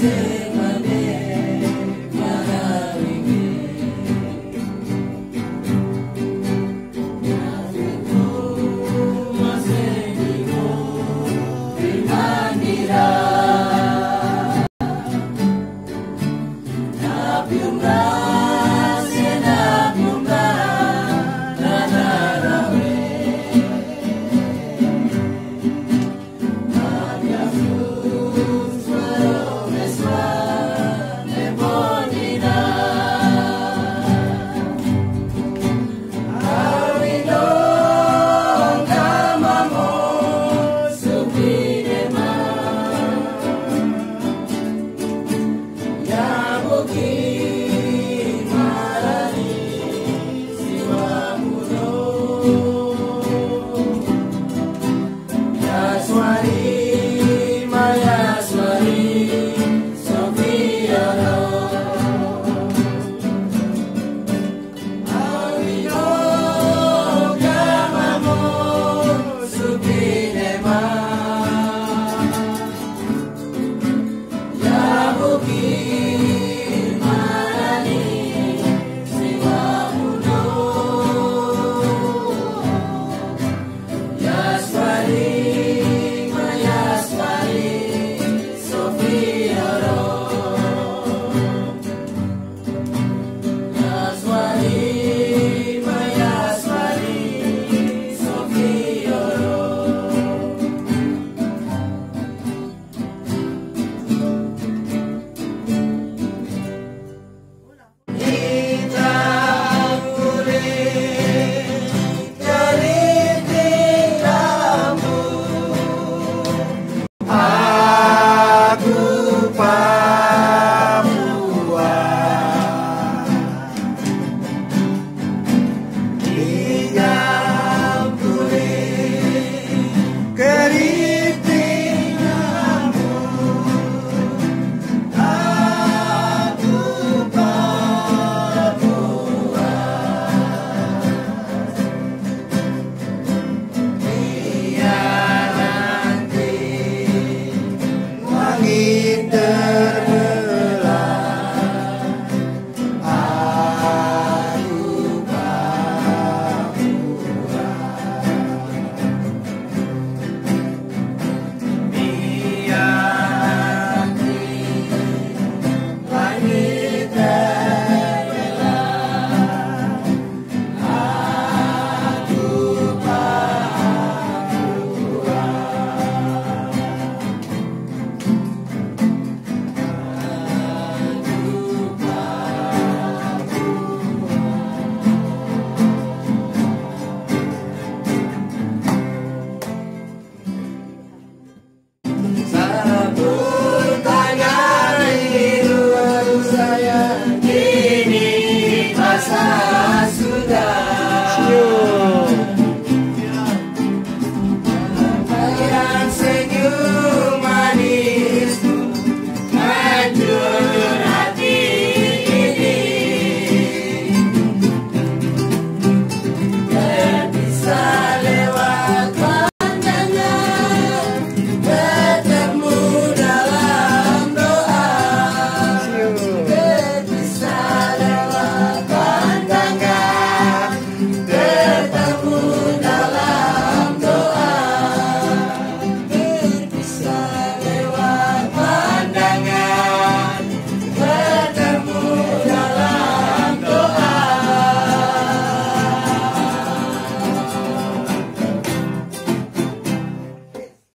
day.